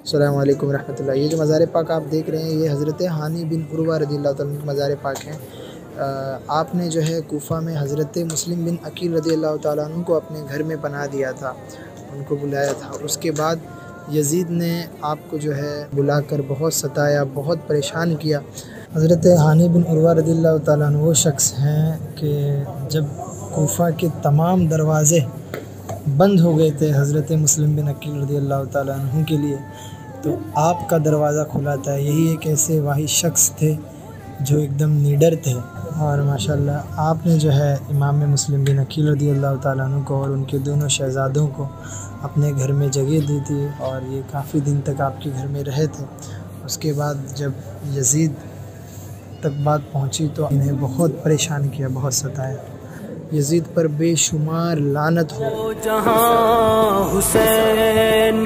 अल्लाम रहमतुल्लाह ये जो मज़ार पाक आप देख रहे हैं, ये हज़रत हानी बिन उर्वा रदी मज़ार पाक हैं। आपने जो है कोफ़ा में हज़रत मुस्लिम बिन अकील रदी अल्लाह तु को अपने घर में बना दिया था, उनको बुलाया था उसके बाद यजीद ने आपको जो है बुलाकर बहुत सताया, बहुत परेशान किया। हज़रत हानी बिन उर्वा रदी अल्लाह वो शख्स हैं कि जब कोफ़ा के तमाम दरवाज़े बंद हो गए थे हज़रत मुस्लिम बिन अकील रदी अल्लाह तु के लिए। तो आपका दरवाज़ा खुला था। यही एक ऐसे वाही शख्स थे जो एकदम निडर थे। और माशाल्लाह, आपने जो है इमाम मुस्लिम बिन अकील रदी अल्लाह तु को और उनके दोनों शहज़ादों को अपने घर में जगह दी थी और ये काफ़ी दिन तक आपके घर में रहे थे। उसके बाद जब यजीद तक बात पहुँची तो इन्हें बहुत परेशान किया, बहुत सताया। यजीद पर बेशुमार लानत हो। जहाँ हुसैन